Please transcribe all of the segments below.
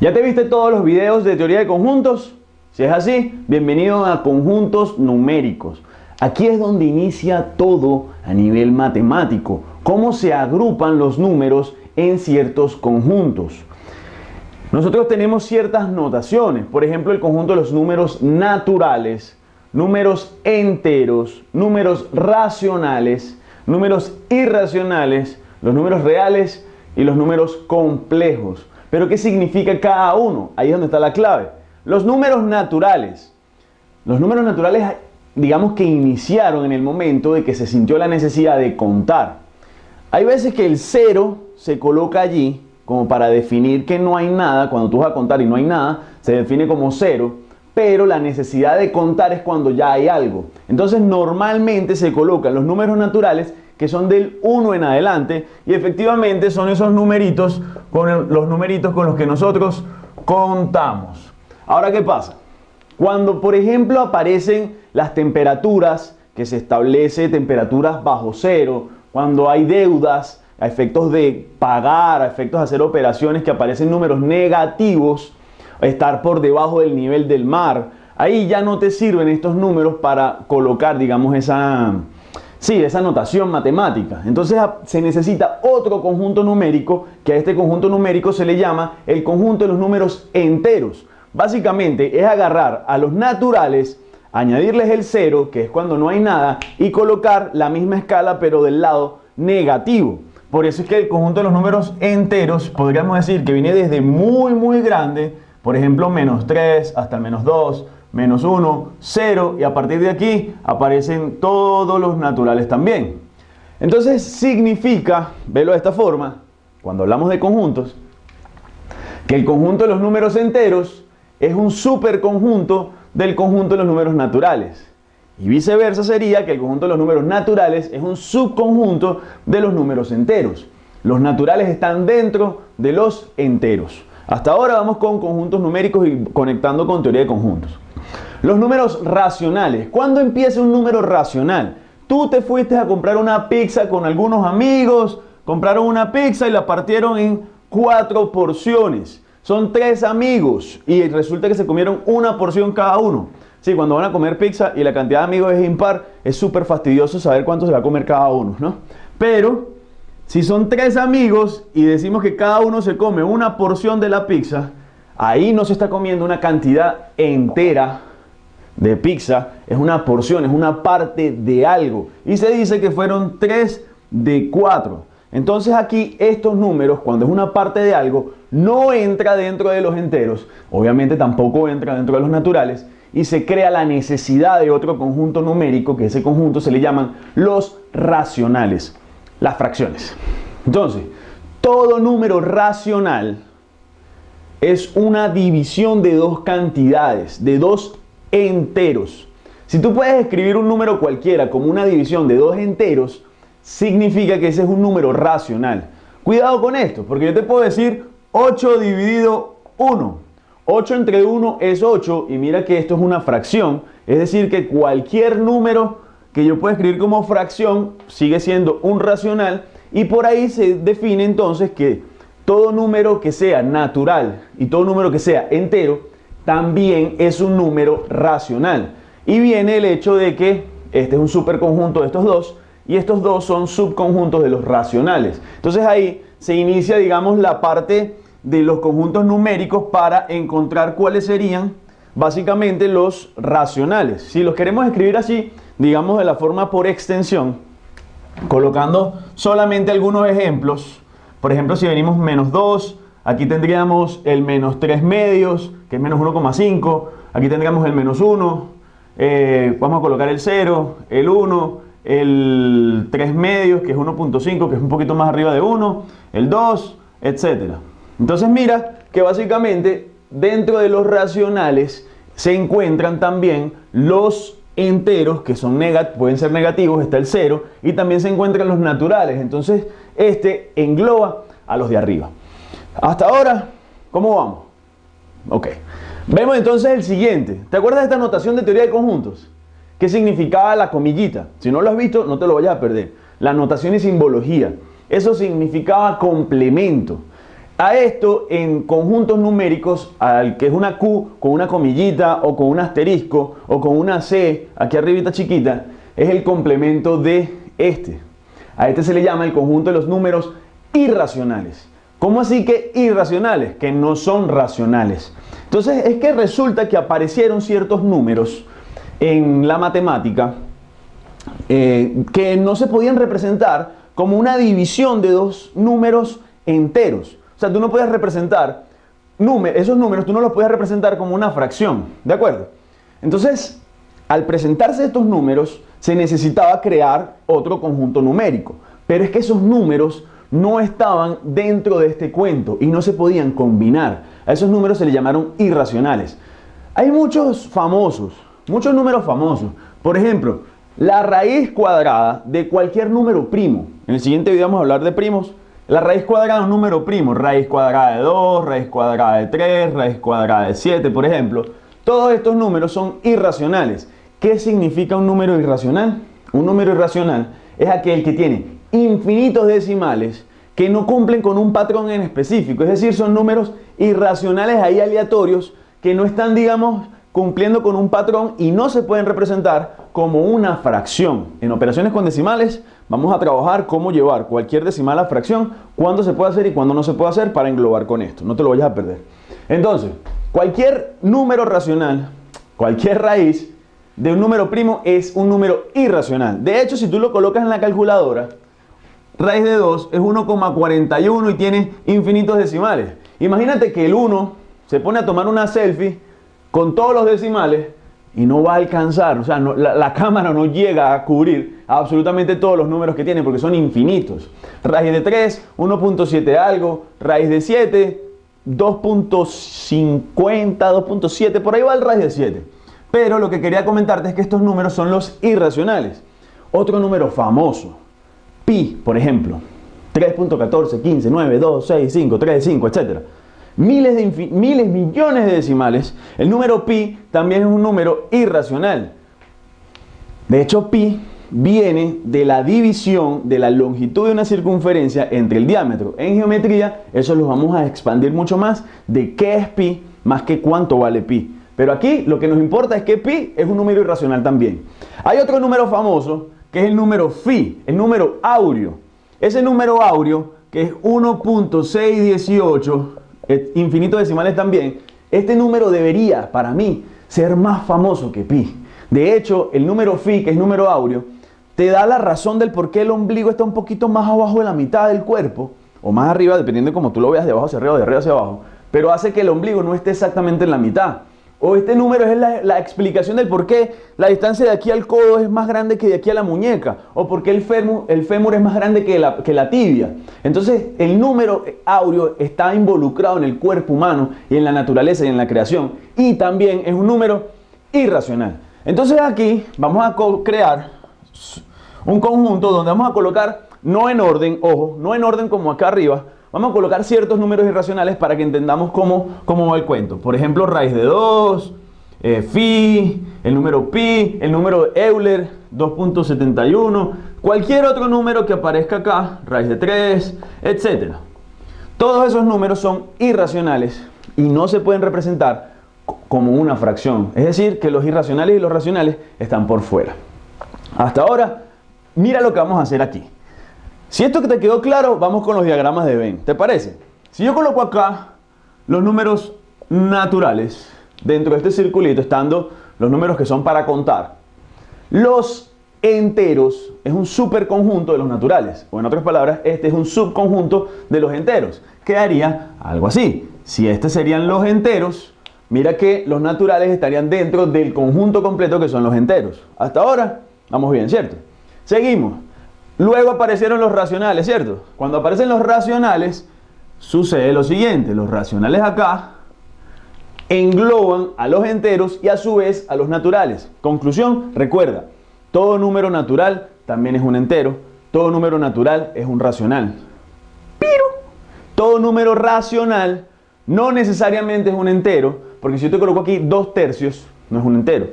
¿Ya te viste todos los videos de teoría de conjuntos? Si es así, bienvenido a conjuntos numéricos. Aquí es donde inicia todo a nivel matemático, cómo se agrupan los números en ciertos conjuntos. Nosotros tenemos ciertas notaciones, por ejemplo el conjunto de los números naturales, números enteros, números racionales, números irracionales, los números reales y los números complejos. Pero ¿qué significa cada uno? Ahí es donde está la clave. Los números naturales. Los números naturales, digamos que iniciaron en el momento de que se sintió la necesidad de contar. Hay veces que el cero se coloca allí como para definir que no hay nada. Cuando tú vas a contar y no hay nada, se define como cero. Pero la necesidad de contar es cuando ya hay algo. Entonces normalmente se colocan los números naturales que son del 1 en adelante y efectivamente son esos numeritos con los numeritos con los que nosotros contamos. Ahora, ¿qué pasa? Cuando, por ejemplo, aparecen las temperaturas, que se establece temperaturas bajo cero, cuando hay deudas, a efectos de pagar, a efectos de hacer operaciones que aparecen números negativos, estar por debajo del nivel del mar, ahí ya no te sirven estos números para colocar, digamos, esa, Sí, esa notación matemática. Entonces se necesita otro conjunto numérico, que a este conjunto numérico se le llama el conjunto de los números enteros. Básicamente es agarrar a los naturales, añadirles el cero, que es cuando no hay nada, y colocar la misma escala pero del lado negativo. Por eso es que el conjunto de los números enteros podríamos decir que viene desde muy muy grande, por ejemplo menos 3 hasta menos 2, menos 1, 0 y a partir de aquí aparecen todos los naturales también. Entonces significa, velo de esta forma, cuando hablamos de conjuntos, que el conjunto de los números enteros es un superconjunto del conjunto de los números naturales. Y viceversa sería que el conjunto de los números naturales es un subconjunto de los números enteros. Los naturales están dentro de los enteros. Hasta ahora vamos con conjuntos numéricos y conectando con teoría de conjuntos. Los números racionales. ¿Cuándo empieza un número racional? Tú te fuiste a comprar una pizza con algunos amigos, compraron una pizza y la partieron en cuatro porciones. Son tres amigos y resulta que se comieron una porción cada uno. Sí, cuando van a comer pizza y la cantidad de amigos es impar, es súper fastidioso saber cuánto se va a comer cada uno, ¿no? Pero si son tres amigos y decimos que cada uno se come una porción de la pizza, ahí no se está comiendo una cantidad entera de pizza es una porción, es una parte de algo. Y se dice que fueron 3 de 4. Entonces aquí estos números, cuando es una parte de algo, no entra dentro de los enteros, obviamente tampoco entra dentro de los naturales, y se crea la necesidad de otro conjunto numérico, que ese conjunto se le llaman los racionales, las fracciones. Entonces, todo número racional es una división de dos cantidades, de dos enteros. Si tú puedes escribir un número cualquiera como una división de dos enteros, significa que ese es un número racional. Cuidado con esto, porque yo te puedo decir 8 dividido 1. 8 entre 1 es 8 y mira que esto es una fracción, es decir que cualquier número que yo pueda escribir como fracción sigue siendo un racional y por ahí se define entonces que todo número que sea natural y todo número que sea entero también es un número racional. Y viene el hecho de que este es un superconjunto de estos dos y estos dos son subconjuntos de los racionales. Entonces ahí se inicia, digamos, la parte de los conjuntos numéricos para encontrar cuáles serían básicamente los racionales. Si los queremos escribir así, digamos de la forma por extensión, colocando solamente algunos ejemplos, por ejemplo, si venimos menos 2, Aquí tendríamos el menos 3 medios, que es menos 1,5. Aquí tendríamos el menos 1. Eh, vamos a colocar el 0, el 1, el 3 medios, que es 1.5, que es un poquito más arriba de 1, el 2, etc. Entonces mira que básicamente dentro de los racionales se encuentran también los enteros que son pueden ser negativos, está el 0, y también se encuentran los naturales. Entonces este engloba a los de arriba. Hasta ahora, ¿cómo vamos? Ok. Vemos entonces el siguiente. ¿Te acuerdas de esta notación de teoría de conjuntos? ¿Qué significaba la comillita? Si no lo has visto, no te lo vayas a perder. La notación y simbología. Eso significaba complemento. A esto en conjuntos numéricos, al que es una Q con una comillita o con un asterisco o con una C aquí arribita chiquita, es el complemento de este. A este se le llama el conjunto de los números irracionales. ¿Cómo así que irracionales? Que no son racionales. Entonces es que resulta que aparecieron ciertos números en la matemática eh, que no se podían representar como una división de dos números enteros. O sea, tú no puedes representar esos números, tú no los puedes representar como una fracción, ¿de acuerdo? Entonces, al presentarse estos números, se necesitaba crear otro conjunto numérico. Pero es que esos números no estaban dentro de este cuento y no se podían combinar. A esos números se le llamaron irracionales. Hay muchos famosos, muchos números famosos. Por ejemplo, la raíz cuadrada de cualquier número primo. En el siguiente video vamos a hablar de primos. La raíz cuadrada de un número primo, raíz cuadrada de 2, raíz cuadrada de 3, raíz cuadrada de 7, por ejemplo. Todos estos números son irracionales. ¿Qué significa un número irracional? Un número irracional es aquel que tiene infinitos decimales que no cumplen con un patrón en específico. Es decir, son números irracionales ahí aleatorios que no están, digamos, cumpliendo con un patrón y no se pueden representar como una fracción. En operaciones con decimales vamos a trabajar cómo llevar cualquier decimal a fracción, cuándo se puede hacer y cuándo no se puede hacer para englobar con esto. No te lo vayas a perder. Entonces, cualquier número racional, cualquier raíz de un número primo es un número irracional. De hecho, si tú lo colocas en la calculadora, raíz de 2 es 1,41 y tiene infinitos decimales. Imagínate que el 1 se pone a tomar una selfie con todos los decimales y no va a alcanzar, o sea, la, cámara no llega a cubrir absolutamente todos los números que tiene porque son infinitos. Raíz de 3, 1.7 algo, raíz de 7, 2.50, 2.7, por ahí va el raíz de 7. Pero lo que quería comentarte es que estos números son los irracionales. Otro número famoso, pi, por ejemplo, 3.14, 15, 9, 2, 6, 5, 3, 5, etc miles, de miles, millones de decimales, el número pi también es un número irracional. De hecho, pi viene de la división de la longitud de una circunferencia entre el diámetro. En geometría, eso lo vamos a expandir mucho más de qué es pi más que cuánto vale pi. Pero aquí lo que nos importa es que pi es un número irracional también. Hay otro número famoso que es el número phi, el número áureo. Ese número áureo que es 1.618 infinitos decimales también, este número debería, para mí, ser más famoso que pi. De hecho, el número phi, que es número áureo, te da la razón del por qué el ombligo está un poquito más abajo de la mitad del cuerpo, o más arriba, dependiendo de cómo tú lo veas, de abajo hacia arriba o de arriba hacia abajo, pero hace que el ombligo no esté exactamente en la mitad. O este número es la, explicación del por qué la distancia de aquí al codo es más grande que de aquí a la muñeca. O por qué el fémur, el fémur es más grande que la, que la tibia. Entonces el número áureo está involucrado en el cuerpo humano y en la naturaleza y en la creación. Y también es un número irracional. Entonces aquí vamos a crear un conjunto donde vamos a colocar, no en orden, ojo, no en orden como acá arriba, Vamos a colocar ciertos números irracionales para que entendamos cómo, cómo va el cuento. Por ejemplo, raíz de 2, eh, phi, el número pi, el número Euler, 2.71, cualquier otro número que aparezca acá, raíz de 3, etc. Todos esos números son irracionales y no se pueden representar como una fracción. Es decir, que los irracionales y los racionales están por fuera. Hasta ahora, mira lo que vamos a hacer aquí. Si esto que te quedó claro, vamos con los diagramas de Venn. ¿Te parece? Si yo coloco acá los números naturales dentro de este circulito, estando los números que son para contar, los enteros es un superconjunto de los naturales. O en otras palabras, este es un subconjunto de los enteros. Quedaría algo así. Si estos serían los enteros, mira que los naturales estarían dentro del conjunto completo que son los enteros. Hasta ahora, vamos bien, ¿cierto? Seguimos. Luego aparecieron los racionales, ¿cierto? Cuando aparecen los racionales, sucede lo siguiente. Los racionales acá engloban a los enteros y a su vez a los naturales. Conclusión, recuerda, todo número natural también es un entero, todo número natural es un racional. Pero todo número racional no necesariamente es un entero, porque si yo te coloco aquí dos tercios, no es un entero.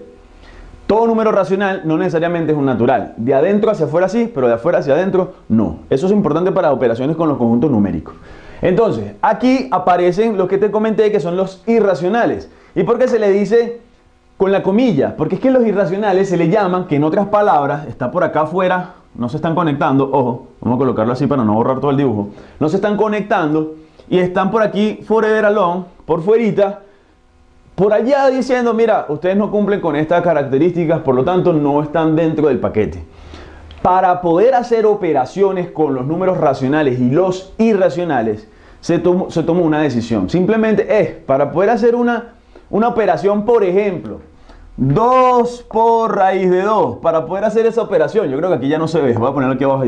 Todo número racional no necesariamente es un natural. De adentro hacia afuera sí, pero de afuera hacia adentro no. Eso es importante para operaciones con los conjuntos numéricos. Entonces, aquí aparecen los que te comenté que son los irracionales. ¿Y por qué se le dice con la comilla? Porque es que los irracionales se le llaman, que en otras palabras, está por acá afuera, no se están conectando, ojo, vamos a colocarlo así para no borrar todo el dibujo, no se están conectando y están por aquí forever alone, por fuerita, por allá diciendo, mira, ustedes no cumplen con estas características, por lo tanto no están dentro del paquete. Para poder hacer operaciones con los números racionales y los irracionales, se tomó, una decisión. Simplemente es, para poder hacer una, una operación, por ejemplo, 2 por raíz de 2, para poder hacer esa operación, yo creo que aquí ya no se ve, voy a ponerlo aquí abajo.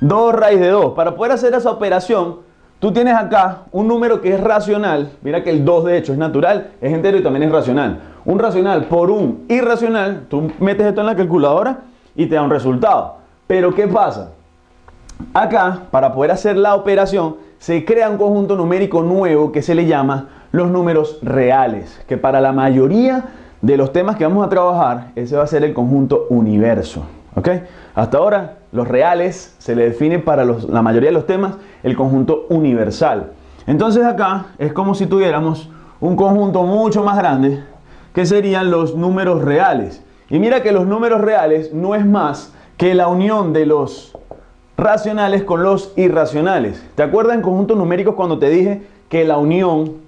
2 raíz de 2, para poder hacer esa operación, Tú tienes acá un número que es racional, mira que el 2 de hecho es natural, es entero y también es racional. Un racional por un irracional, tú metes esto en la calculadora y te da un resultado. Pero ¿qué pasa? Acá, para poder hacer la operación, se crea un conjunto numérico nuevo que se le llama los números reales, que para la mayoría de los temas que vamos a trabajar, ese va a ser el conjunto universo. ¿Ok? Hasta ahora, los reales se le define para la mayoría de los temas el conjunto universal. Entonces acá es como si tuviéramos un conjunto mucho más grande que serían los números reales. Y mira que los números reales no es más que la unión de los racionales con los irracionales. ¿Te acuerdas en conjuntos numéricos cuando te dije que la unión,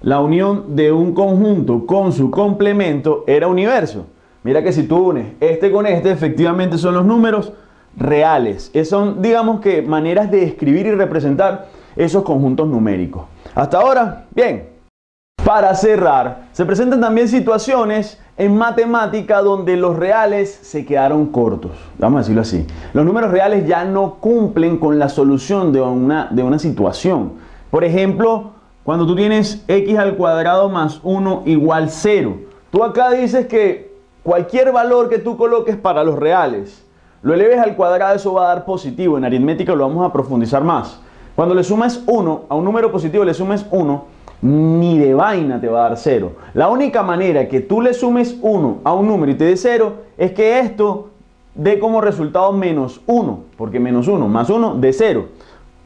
la unión de un conjunto con su complemento era universo? Mira que si tú unes este con este, efectivamente son los números reales. Son, digamos que, maneras de escribir y representar esos conjuntos numéricos. Hasta ahora, bien. Para cerrar, se presentan también situaciones en matemática donde los reales se quedaron cortos. Vamos a decirlo así. Los números reales ya no cumplen con la solución de una, de una situación. Por ejemplo, cuando tú tienes x al cuadrado más 1 igual 0. Tú acá dices que cualquier valor que tú coloques para los reales lo eleves al cuadrado, eso va a dar positivo. En aritmética lo vamos a profundizar más. Cuando le sumes 1 a un número positivo, le sumes 1, ni de vaina te va a dar 0. La única manera que tú le sumes 1 a un número y te dé 0 es que esto dé como resultado menos 1, porque menos 1 más 1 de 0.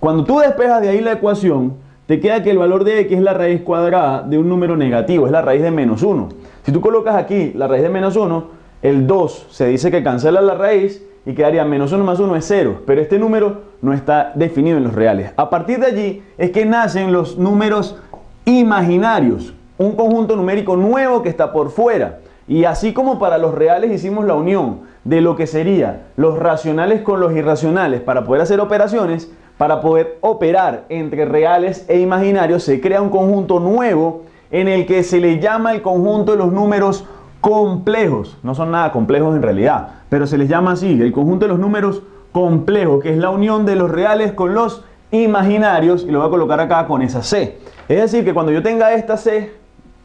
Cuando tú despejas de ahí la ecuación, te queda que el valor de x es la raíz cuadrada de un número negativo, es la raíz de menos 1. Si tú colocas aquí la raíz de menos 1, el 2 se dice que cancela la raíz y quedaría menos 1 más 1 es 0, pero este número no está definido en los reales. A partir de allí es que nacen los números imaginarios, un conjunto numérico nuevo que está por fuera. Y así como para los reales hicimos la unión de lo que sería los racionales con los irracionales para poder hacer operaciones, para poder operar entre reales e imaginarios se crea un conjunto nuevo en el que se le llama el conjunto de los números complejos. No son nada complejos en realidad, pero se les llama así, el conjunto de los números complejos, que es la unión de los reales con los imaginarios, y lo voy a colocar acá con esa C. Es decir, que cuando yo tenga esta C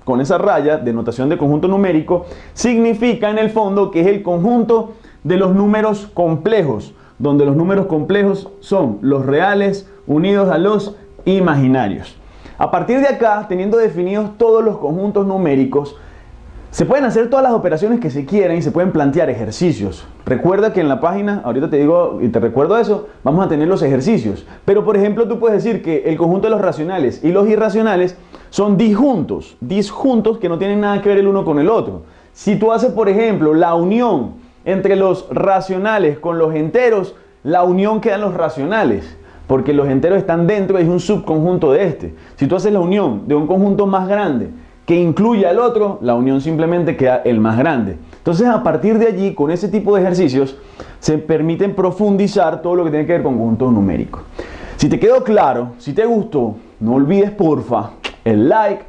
con esa raya de notación de conjunto numérico, significa en el fondo que es el conjunto de los números complejos, donde los números complejos son los reales unidos a los imaginarios. A partir de acá, teniendo definidos todos los conjuntos numéricos, se pueden hacer todas las operaciones que se quieran y se pueden plantear ejercicios. Recuerda que en la página, ahorita te digo y te recuerdo eso, vamos a tener los ejercicios. Pero por ejemplo, tú puedes decir que el conjunto de los racionales y los irracionales son disjuntos, disjuntos que no tienen nada que ver el uno con el otro. Si tú haces, por ejemplo, la unión entre los racionales con los enteros, la unión quedan los racionales, porque los enteros están dentro es un subconjunto de este. Si tú haces la unión de un conjunto más grande que incluya al otro, la unión simplemente queda el más grande. Entonces, a partir de allí, con ese tipo de ejercicios, se permiten profundizar todo lo que tiene que ver con conjuntos numéricos. Si te quedó claro, si te gustó, no olvides porfa el like,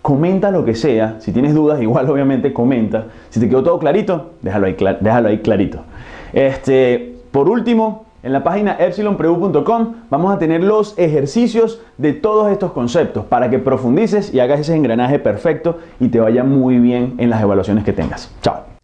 comenta lo que sea. Si tienes dudas, igual obviamente comenta. Si te quedó todo clarito, déjalo ahí, déjalo ahí clarito. Este, por último, en la página epsilonpreu.com vamos a tener los ejercicios de todos estos conceptos para que profundices y hagas ese engranaje perfecto y te vaya muy bien en las evaluaciones que tengas. Chao.